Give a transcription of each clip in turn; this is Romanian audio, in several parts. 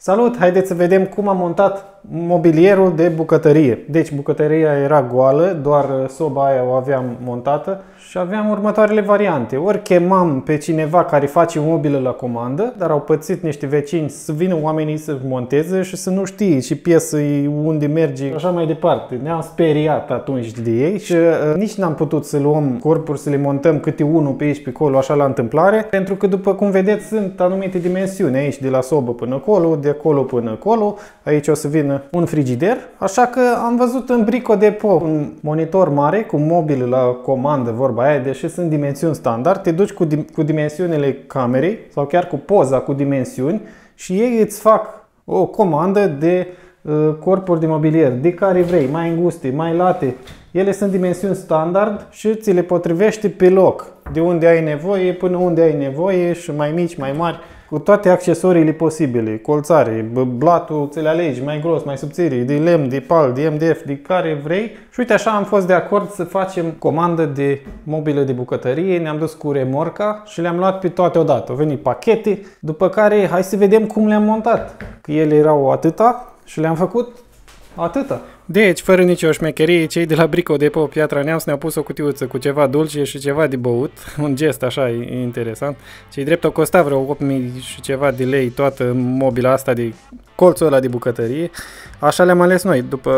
Salut! Haideți să vedem cum am montat mobilierul de bucătărie. Deci bucătăria era goală, doar soba aia o aveam montată și aveam următoarele variante. Ori chemam pe cineva care face mobilă la comandă, dar au pățit niște vecini să vină oamenii să monteze și să nu știe și piesă unde merge așa mai departe. Ne-am speriat atunci de ei și uh, nici n-am putut să luăm corpuri, să le montăm câte unul pe aici pe acolo, așa la întâmplare, pentru că după cum vedeți sunt anumite dimensiuni aici, de la sobă până acolo, de acolo până acolo, aici o să vină un frigider, așa că am văzut în Brico Depo un monitor mare cu mobil la comandă, vorba vorba aia, deși sunt dimensiuni standard, te duci cu, cu dimensiunile camerei sau chiar cu poza cu dimensiuni și ei îți fac o comandă de uh, corpuri de mobilier, de care vrei, mai înguste, mai late. Ele sunt dimensiuni standard și ți le potrivește pe loc, de unde ai nevoie până unde ai nevoie și mai mici, mai mari cu toate accesoriile posibile, colțare, blatul ți le alegi mai gros, mai subțire, de lemn, de pal, de MDF, de care vrei. Și uite așa am fost de acord să facem comandă de mobile de bucătărie, ne-am dus cu remorca și le-am luat pe toate odată. Au venit pachete, după care hai să vedem cum le-am montat. Că ele erau atâta și le-am făcut atâta. Deci, fără nicio șmecherie, cei de la Brico de pe Piatra Neamț ne-au pus o cutiuță cu ceva dulce și ceva de băut, un gest așa interesant. Cei drept o costa vreo 8000 și ceva de lei toată mobila asta de colțul ăla de bucătărie. Așa le-am ales noi, după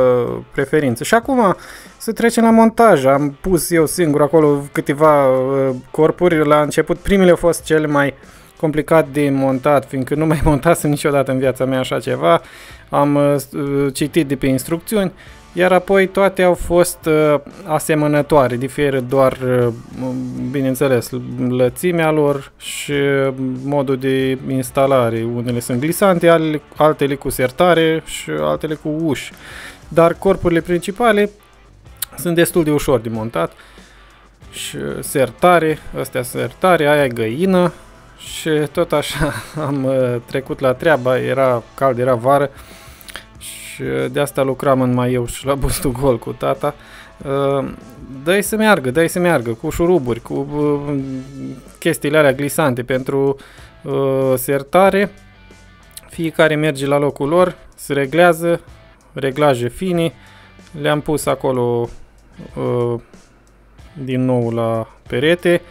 preferință. Și acum să trecem la montaj. Am pus eu singur acolo câteva uh, corpuri. La început primele au fost cele mai complicat de montat, fiindcă nu mai montasem niciodată în viața mea așa ceva am uh, citit de pe instrucțiuni, iar apoi toate au fost uh, asemănătoare, diferă doar, uh, bineînțeles, lățimea lor și modul de instalare. Unele sunt glisante, altele cu sertare și altele cu uși. Dar corpurile principale sunt destul de ușor de montat și sertare, astea sertare, aia e găină și tot așa am trecut la treaba, era cald, era vară, Uh, de asta lucram în mai eu și la bustul gol cu tata. Uh, dă-i să meargă, dă-i să meargă, cu șuruburi, cu uh, chestiile alea glisante pentru sertare. Fiecare merge la locul lor, se reglează, reglaje fini. Le-am pus acolo din nou la perete,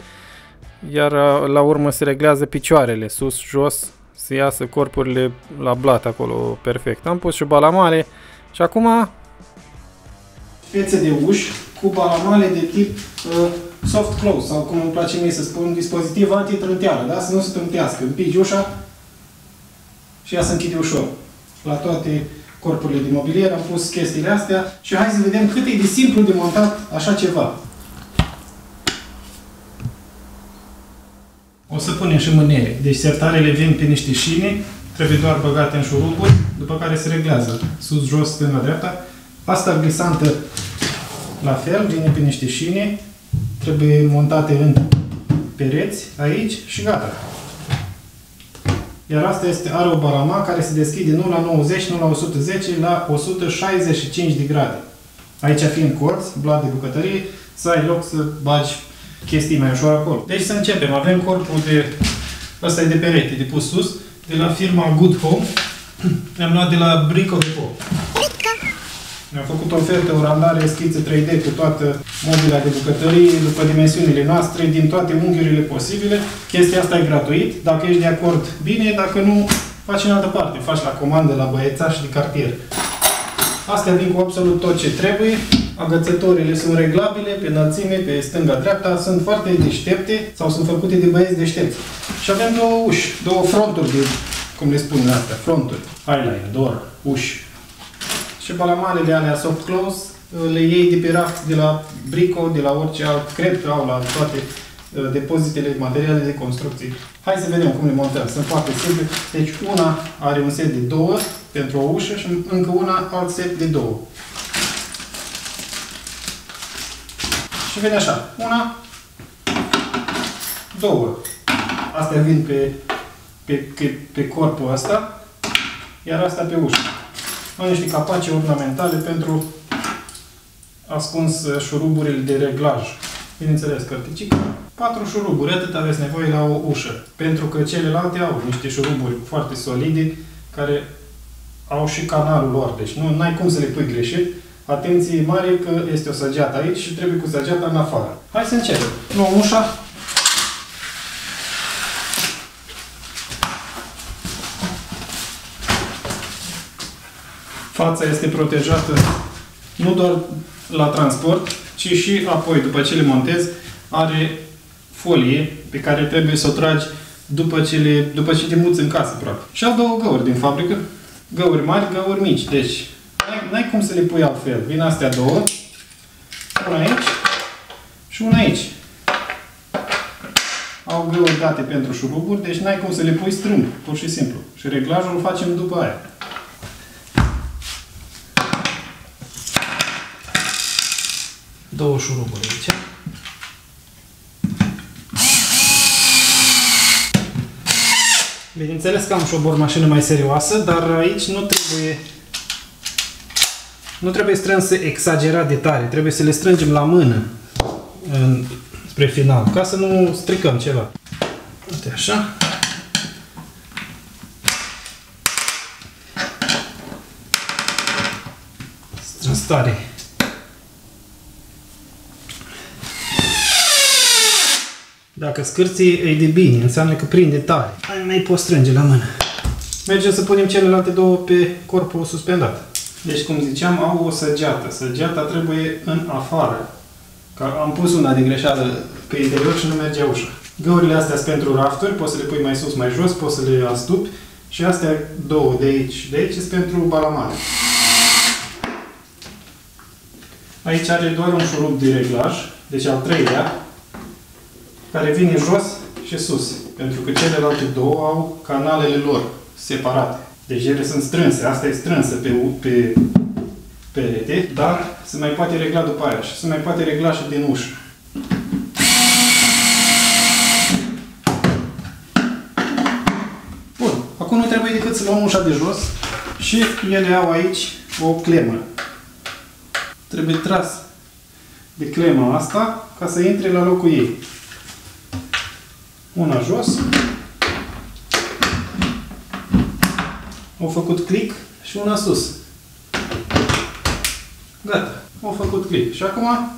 iar la urmă se reglează picioarele, sus, jos, să iasă corpurile la blat acolo perfect. Am pus și balamale și acum fețe de uși cu balamale de tip uh, soft close sau cum îmi place mie să spun, dispozitiv antitrânteală, da? Să nu se trântească. Împingi ușa și ea se închide ușor. La toate corpurile de mobilier am pus chestiile astea și hai să vedem cât e de simplu de montat așa ceva. O să punem și mânere. Deci sertarele vin pe niște șine, trebuie doar băgate în șuruburi, după care se reglează sus, jos, stânga, dreapta. Pasta glisantă la fel, vine pe niște șine, trebuie montate în pereți, aici și gata. Iar asta este, are o barama care se deschide nu la 90, nu la 110, la 165 de grade. Aici fiind colț, blat de bucătărie, să ai loc să bagi chestii mai ușor acolo. Deci să începem. Avem corpul de... Asta e de perete, de pus sus, de la firma Good Home. Ne-am luat de la Brico Depot. Ne-am făcut o ofertă, o randare, schiță 3D cu toată mobila de bucătărie, după dimensiunile noastre, din toate unghiurile posibile. Chestia asta e gratuit. Dacă ești de acord, bine. Dacă nu, faci în altă parte. Faci la comandă, la băiețaș de cartier. Astea vin cu absolut tot ce trebuie. Agățătorile sunt reglabile pe înălțime, pe stânga-dreapta, sunt foarte deștepte sau sunt făcute de băieți deștepți. Și avem două uși, două fronturi, de, cum le spun astea, fronturi, highline, door, uși. Și balamanele alea soft close le iei de pe raft de la Brico, de la orice alt, cred că au la toate uh, depozitele, materiale de construcții. Hai să vedem cum le montăm. Sunt foarte simple. Deci una are un set de două pentru o ușă și încă una alt set de două. Și vine așa. Una, două. Astea vin pe, pe, pe, pe corpul ăsta, iar asta pe ușă. Au niște capace ornamentale pentru ascuns șuruburile de reglaj. Bineînțeles, cărticică. Patru șuruburi, atât aveți nevoie la o ușă. Pentru că celelalte au niște șuruburi foarte solide care au și canalul lor, deci nu ai cum să le pui greșit. Atenție mare că este o săgeată aici și trebuie cu săgeata în afară. Hai să începem. Luăm ușa. Fața este protejată nu doar la transport, ci și apoi, după ce le montezi, are folie pe care trebuie să o tragi după ce, le, după ce te muți în casă, practic. Și au două găuri din fabrică, găuri mari, găuri mici. Deci, n-ai cum să le pui altfel. Vin astea două, una aici și una aici. Au găuri date pentru șuruburi, deci n-ai cum să le pui strâmb, pur și simplu. Și reglajul îl facem după aia. Două șuruburi aici. Bineînțeles că am și o bormașină mai serioasă, dar aici nu trebuie nu trebuie strânse exagerat de tare, trebuie să le strângem la mână în, spre final, ca să nu stricăm ceva. Uite așa. Strâns tare. Dacă scârții e de bine, înseamnă că prinde tare. Hai, mai poți strânge la mână. Mergem să punem celelalte două pe corpul suspendat. Deci, cum ziceam, au o săgeată. Săgeata trebuie în afară. Că am pus una de greșeală pe interior și nu mergea ușa. Găurile astea sunt pentru rafturi, poți să le pui mai sus, mai jos, poți să le astupi. Și astea două de aici și de aici sunt pentru balamane. Aici are doar un șurub de reglaj, deci al treilea, care vine jos și sus. Pentru că celelalte două au canalele lor separate. Deci ele sunt strânse. Asta e strânsă pe, pe perete, dar se mai poate regla după aia și se mai poate regla și din ușă. Bun. Acum nu trebuie decât să luăm ușa de jos și ele au aici o clemă. Trebuie tras de clema asta ca să intre la locul ei. Una jos. Au făcut click și una sus. Gata. Au făcut click. Și acum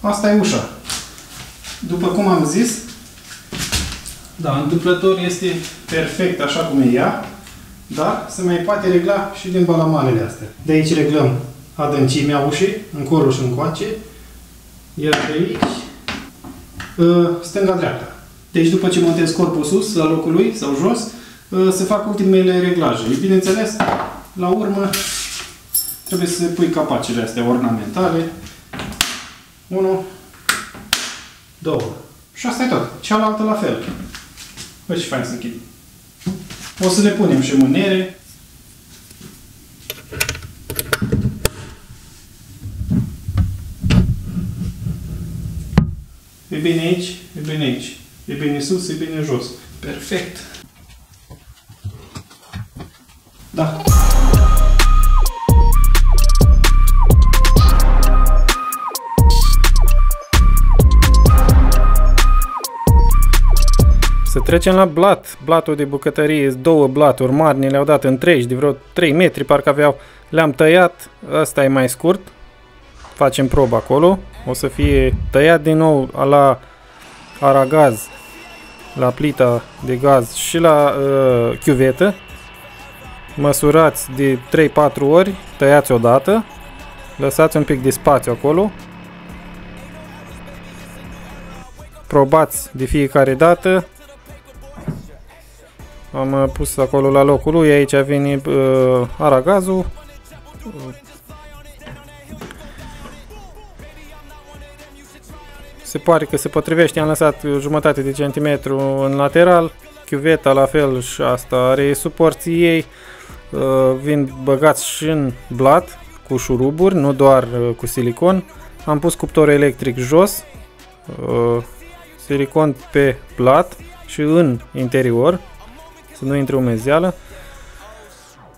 asta e ușa. După cum am zis, da, întâmplător este perfect așa cum e ea, dar se mai poate regla și din balamanele astea. De aici reglăm adâncimea ușii, încolo și încoace, iar de aici, ă, stânga-dreapta. Deci după ce montez corpul sus, la locul lui, sau jos, ă, se fac ultimele reglaje. Bineînțeles, la urmă, trebuie să pui capacele astea ornamentale. 1, 2. Și asta e tot. Cealaltă la fel. Bă, ce fain să închid. O să le punem și mânere. E bine aici, e bine aici. E bine sus, e bine jos. Perfect. Da. Să trecem la blat. Blatul de bucătărie, două blaturi mari, ne le-au dat întregi, de vreo 3 metri, parcă aveau. Le-am tăiat, ăsta e mai scurt. Facem probă acolo. O să fie tăiat din nou la aragaz, la plita de gaz și la uh, chiuvetă. Măsurați de 3-4 ori, tăiați odată. Lăsați un pic de spațiu acolo. Probați de fiecare dată am uh, pus acolo la locul lui, aici vine uh, aragazul. Se pare că se potrivește, am lăsat jumătate de centimetru în lateral. Chiuveta la fel și asta are suporții ei. Uh, vin băgați și în blat cu șuruburi, nu doar uh, cu silicon. Am pus cuptorul electric jos, uh, silicon pe blat și în interior să nu intre umezeală.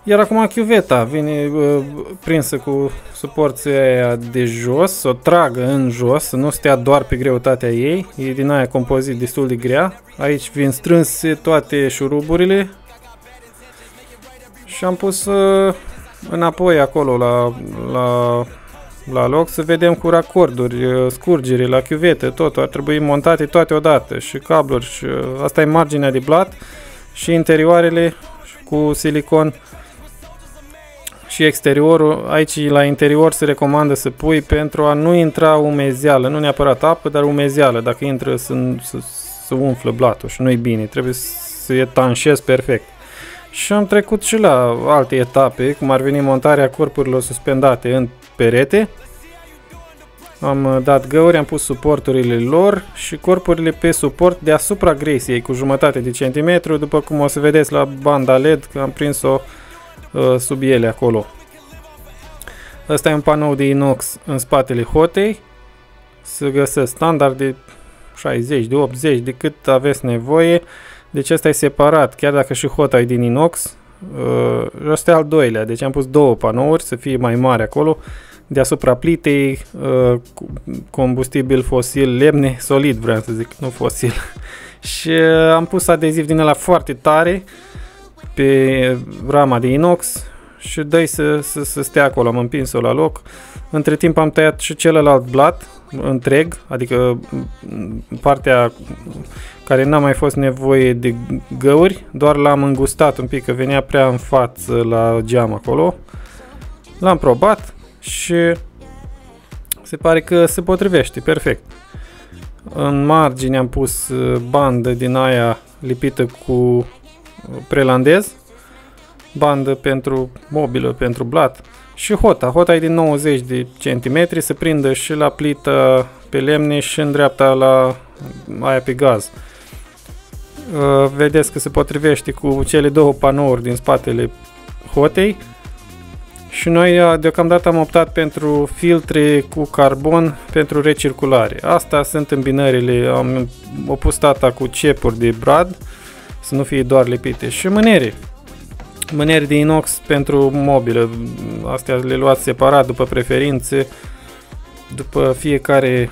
Iar acum chiuveta vine uh, prinsă cu suporția aia de jos, o tragă în jos, să nu stea doar pe greutatea ei. E din aia compozit destul de grea. Aici vin strânse toate șuruburile. Și am pus uh, înapoi acolo la, la, la loc să vedem cu racorduri, uh, scurgere la chiuvete, tot ar trebui montate toate odată și cabluri și uh, asta e marginea de blat și interioarele cu silicon și exteriorul, aici la interior se recomandă să pui pentru a nu intra umezeală, nu neapărat apă, dar umezeală, dacă intră să, să, să umflă blatul și nu-i bine, trebuie să etanșez perfect. Și am trecut și la alte etape, cum ar veni montarea corpurilor suspendate în perete. Am dat găuri, am pus suporturile lor și corpurile pe suport deasupra gresiei cu jumătate de centimetru, după cum o să vedeți la banda LED, că am prins-o uh, sub ele acolo. Asta e un panou de inox în spatele hotei. Să găsesc standard de 60, de 80, de cât aveți nevoie. Deci asta e separat, chiar dacă și hota e din inox. Uh, ăsta e al doilea, deci am pus două panouri să fie mai mari acolo. Deasupra plitei, uh, combustibil fosil, lemne, solid vreau să zic, nu fosil. și uh, am pus adeziv din ăla foarte tare pe rama de inox și dai să, să, să stea acolo, am împins-o la loc. Între timp am tăiat și celălalt blat întreg, adică partea care n-a mai fost nevoie de găuri, doar l-am îngustat un pic, că venea prea în față la geam acolo. L-am probat și se pare că se potrivește, perfect. În margine am pus uh, bandă din aia lipită cu prelandez, bandă pentru mobilă, pentru blat și hota. Hota e din 90 de centimetri, se prinde și la plită pe lemne și în dreapta la aia pe gaz. Uh, vedeți că se potrivește cu cele două panouri din spatele hotei și noi uh, deocamdată am optat pentru filtre cu carbon pentru recirculare. Asta sunt îmbinările, am opus tata cu cepuri de brad să nu fie doar lipite și mânere. Mânere de inox pentru mobilă, astea le luați separat după preferințe, după fiecare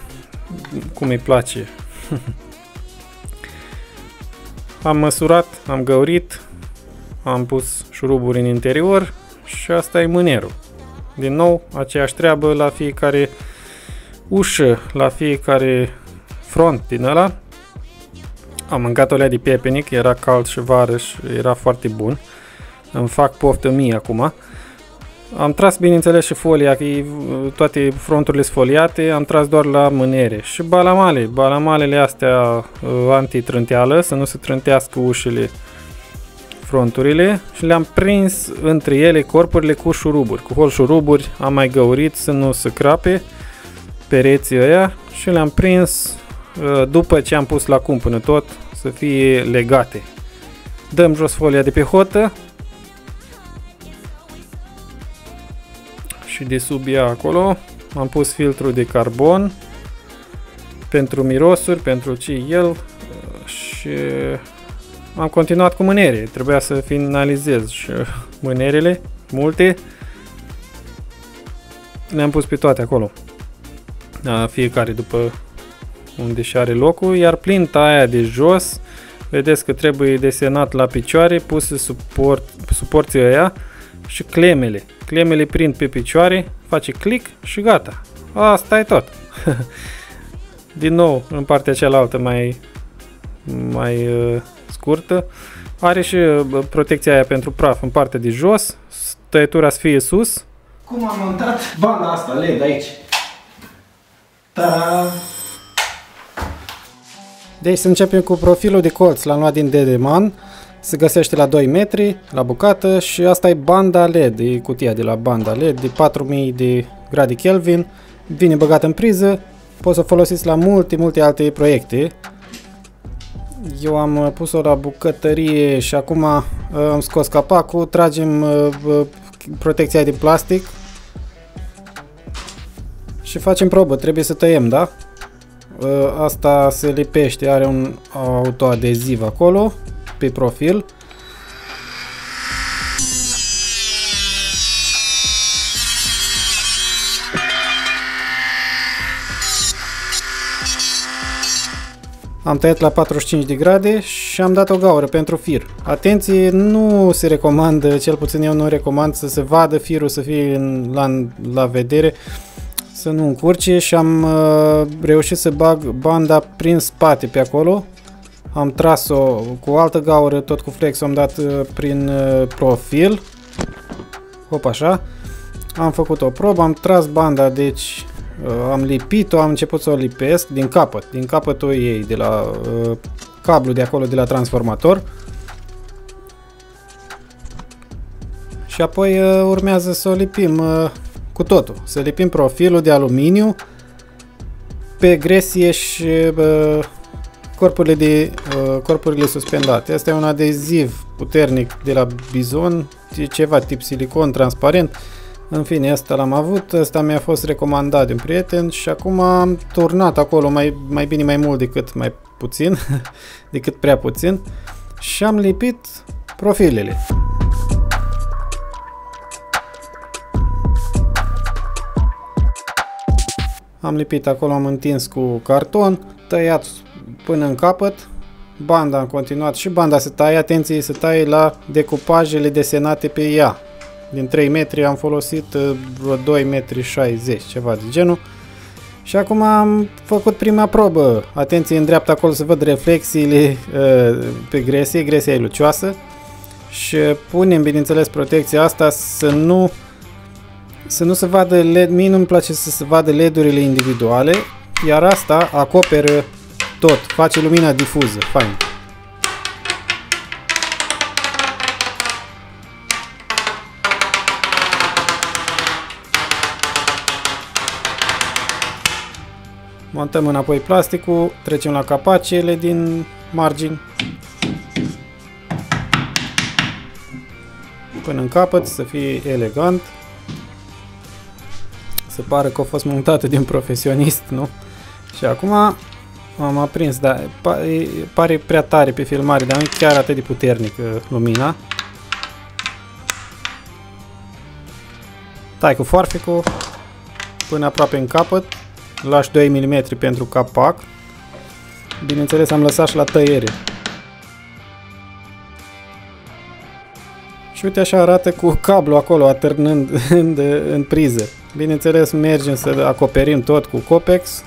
cum îi place. am măsurat, am găurit, am pus șuruburi în interior și asta e mânerul. Din nou, aceeași treabă la fiecare ușă, la fiecare front din ăla. Am mâncat o lea de piepenic, era cald și varăș și era foarte bun. Îmi fac poftă mie acum. Am tras bineînțeles și folia, că toate fronturile sfoliate, am tras doar la mânere. Și balamale, balamalele astea uh, antitrânteală, să nu se trântească ușile fronturile și le-am prins între ele corpurile cu șuruburi. Cu hol șuruburi am mai găurit să nu se crape pereții ăia și le-am prins uh, după ce am pus la cumpână tot să fie legate. Dăm jos folia de pe hotă și de sub ea acolo am pus filtru de carbon pentru mirosuri, pentru ce el și am continuat cu mânere. Trebuia să finalizez și mânerele, multe. Le-am pus pe toate acolo. Fiecare după unde și are locul, iar plinta aia de jos, vedeți că trebuie desenat la picioare, puse suport, suporții aia și clemele. Clemele prind pe picioare, face click și gata. Asta e tot. Din nou, în partea cealaltă mai, mai uh, scurtă, are și uh, protecția aia pentru praf în partea de jos, tăietura să fie sus. Cum am montat banda asta LED aici? Ta deci să începem cu profilul de colț, l-am luat din Dedeman, se găsește la 2 metri, la bucată și asta e banda LED, e cutia de la banda LED de 4000 de grade Kelvin, vine băgat în priză, poți să o folosiți la multe, multe alte proiecte. Eu am pus-o la bucătărie și acum uh, am scos capacul, tragem uh, uh, protecția din plastic. Și facem probă, trebuie să tăiem, da? Uh, asta se lipește, are un autoadeziv acolo, pe profil. Am tăiat la 45 de grade și am dat o gaură pentru fir. Atenție, nu se recomandă, cel puțin eu nu recomand să se vadă firul, să fie în, la, la vedere să nu încurce și am uh, reușit să bag banda prin spate pe acolo. Am tras-o cu o altă gaură, tot cu flex, am dat uh, prin uh, profil. Hop așa. Am făcut o probă, am tras banda, deci uh, am lipit-o, am început să o lipesc din capăt, din capătul ei, de la uh, cablu de acolo, de la transformator. Și apoi uh, urmează să o lipim uh, cu totul, să lipim profilul de aluminiu pe gresie și uh, corpurile, de, uh, corpurile suspendate. Asta e un adeziv puternic de la Bizon, e ceva tip silicon transparent. În fine, asta l-am avut, asta mi-a fost recomandat de un prieten și acum am turnat acolo mai, mai bine mai mult decât mai puțin, decât prea puțin și am lipit profilele. Am lipit acolo, am întins cu carton, tăiat până în capăt, banda am continuat și banda se taie, atenție, se taie la decupajele desenate pe ea. Din 3 metri am folosit uh, vreo 2 metri 60, ceva de genul. Și acum am făcut prima probă. Atenție în dreapta acolo să văd reflexiile uh, pe gresie, gresia e lucioasă. Și punem, bineînțeles, protecția asta să nu să nu se vadă LED, mie nu-mi place să se vadă LED-urile individuale, iar asta acoperă tot, face lumina difuză, fain. Montăm înapoi plasticul, trecem la capacele din margini. Până în capăt, să fie elegant. Se pare că a fost montată din profesionist, nu? Și acum am aprins, da, pare prea tare pe filmare, dar nu chiar atât de puternic lumina. Tai cu foarfecul până aproape în capăt, lași 2 mm pentru capac. Bineînțeles am lăsat și la tăiere. Și uite așa arată cu cablu acolo atârnând în, în priză. Bineînțeles mergem să acoperim tot cu Copex.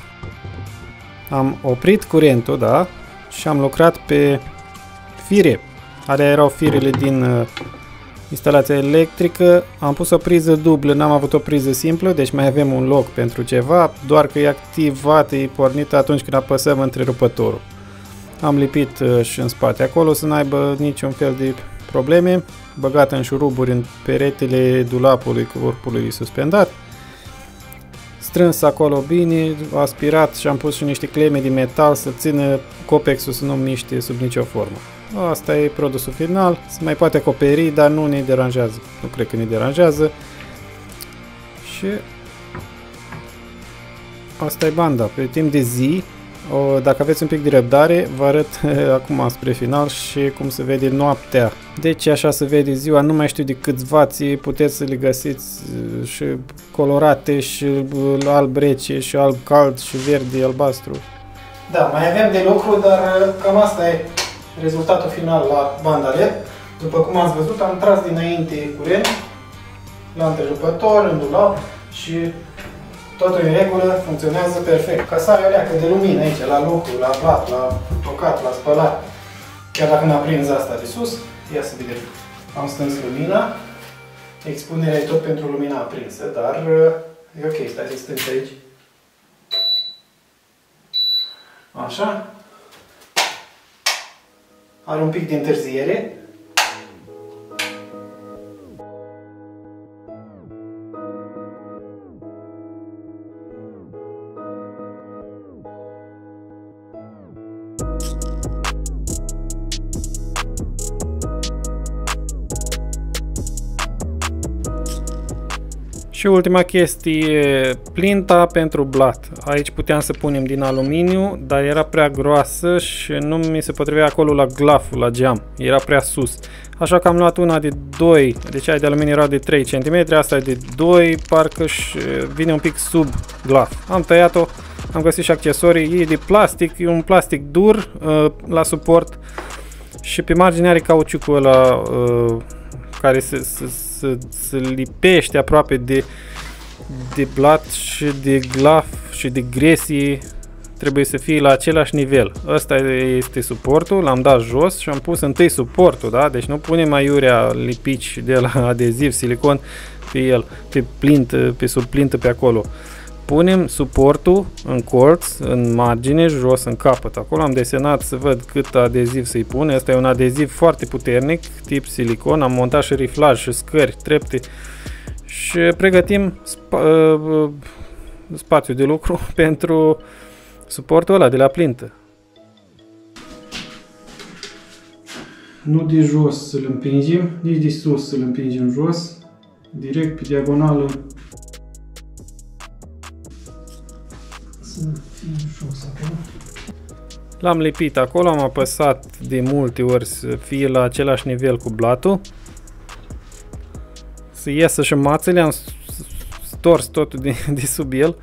Am oprit curentul, da, și am lucrat pe fire. Alea erau firele din uh, instalația electrică. Am pus o priză dublă, n-am avut o priză simplă, deci mai avem un loc pentru ceva, doar că e activat, e pornit atunci când apăsăm întrerupătorul. Am lipit uh, și în spate acolo să n-aibă niciun fel de probleme, băgat în șuruburi în peretele dulapului corpului suspendat strâns acolo bine, aspirat și am pus și niște cleme de metal să țină copexul să nu miște sub nicio formă. Asta e produsul final, se mai poate acoperi, dar nu ne deranjează, nu cred că ne deranjează. Și asta e banda, pe timp de zi o, dacă aveți un pic de răbdare, vă arăt acum spre final și cum se vede noaptea. Deci așa se vede ziua, nu mai știu de câți vați, puteți să le găsiți uh, și colorate și uh, alb rece și alb cald și verde, albastru. Da, mai avem de lucru, dar uh, cam asta e rezultatul final la banda LED. După cum ați văzut, am tras dinainte curent la întrerupător, în dulap și Totul în regulă, funcționează perfect. Casarea leacă de lumină aici, la lucru, la bat, la tocat, la spălat. Chiar dacă n-a prins asta de sus, ia să vedem. Am stâns lumina. Expunerea e tot pentru lumina aprinsă, dar e ok, stați să stângi aici. Așa. Are un pic de întârziere, Și ultima chestie, plinta pentru blat. Aici puteam să punem din aluminiu, dar era prea groasă și nu mi se potrivea acolo la glaful, la geam. Era prea sus. Așa că am luat una de 2, deci aia de aluminiu era de 3 cm, asta e de 2, parcă și vine un pic sub glaf. Am tăiat-o, Am găsit și accesorii, e de plastic, e un plastic dur uh, la suport și pe margine are cauciucul ăla uh, care se, se, se, se lipește aproape de, de blat și de glaf și de gresie trebuie să fie la același nivel. Ăsta este suportul, l-am dat jos și am pus întâi suportul, da? Deci nu punem aiurea lipici de la adeziv, silicon pe el, pe plintă, pe sub plintă pe acolo. Punem suportul în colț, în margine, jos, în capăt. Acolo am desenat să văd cât adeziv să-i pun. Asta e un adeziv foarte puternic, tip silicon. Am montat și riflaj și scări, trepte și pregătim spa- uh, spațiu de lucru pentru suportul ăla de la plintă. Nu de jos să-l împingem, nici de sus să-l împingem jos, direct pe diagonală. Să fie jos acolo. L-am lipit acolo, am apăsat de multe ori să fie la același nivel cu blatul. Să iasă și mațele, am stors totul de, de sub el.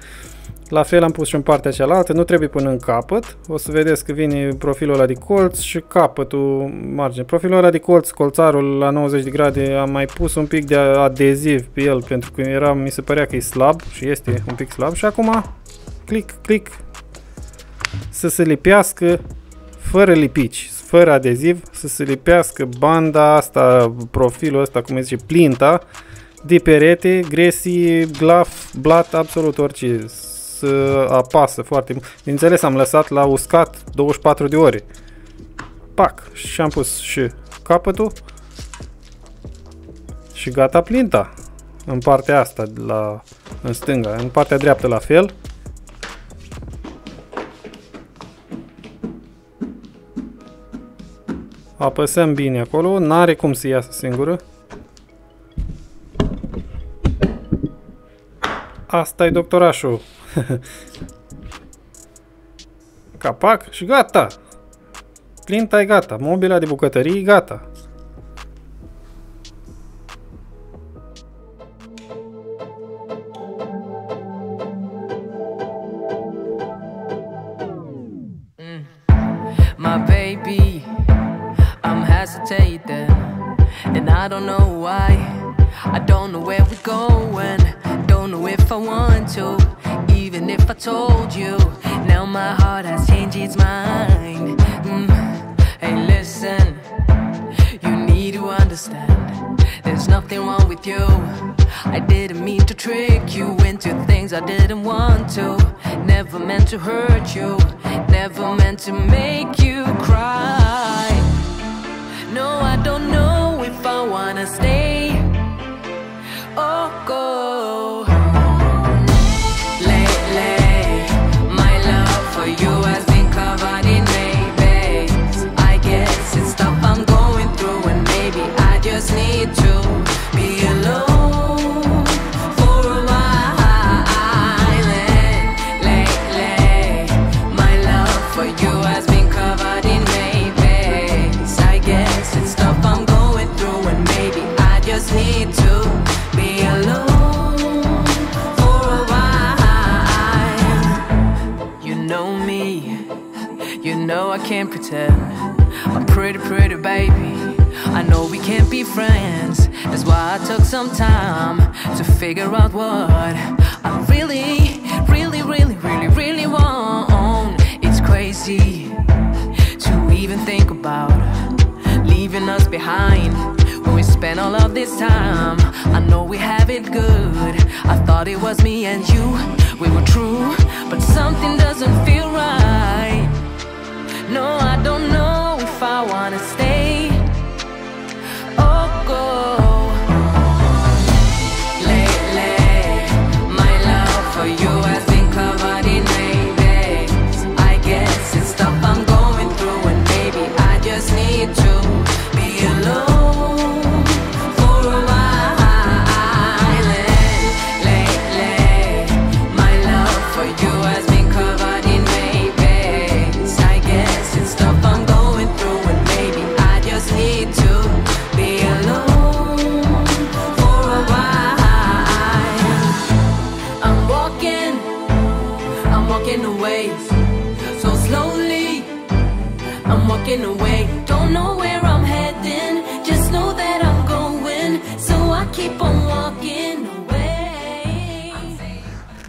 La fel am pus și în partea cealaltă, nu trebuie până în capăt. O să vedeți că vine profilul ăla de colț și capătul margine. Profilul ăla de colț, colțarul la 90 de grade, am mai pus un pic de adeziv pe el pentru că era, mi se părea că e slab și este un pic slab și acum click, click să se lipească fără lipici, fără adeziv, să se lipească banda asta, profilul ăsta, cum zice, plinta, de perete, gresii, glaf, blat, absolut orice să apasă foarte mult. Bineînțeles, am lăsat la uscat 24 de ore. Pac! Și am pus și capătul și gata plinta. În partea asta, la, în stânga. În partea dreaptă la fel. Apăsăm bine acolo, n-are cum să iasă singură. Asta e doctorașul. Capac și gata. Plinta e gata. Mobila de bucătărie e gata. Going, don't know if I want to, even if I told you. Now my heart has changed its mind. Mm. Hey, listen, you need to understand. There's nothing wrong with you. I didn't mean to trick you into things I didn't want to. Never meant to hurt you. Never meant to make you cry. No, I don't know if I wanna stay oh, go. I'm pretty, pretty baby. I know we can't be friends. That's why I took some time to figure out what I really, really, really, really, really want. It's crazy to even think about leaving us behind when we spent all of this time. I know we have it good. I thought it was me and you, we were true, but something doesn't feel right. No, I don't know if I wanna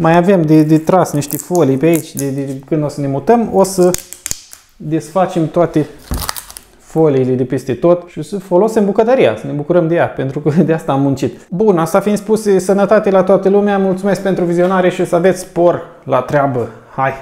Mai avem de, de tras niște folii pe aici, de, de, când o să ne mutăm, o să desfacem toate foliile de peste tot și să folosim bucătăria, să ne bucurăm de ea, pentru că de asta am muncit. Bun, asta fiind spus, sănătate la toată lumea, mulțumesc pentru vizionare și să aveți spor la treabă. Hai!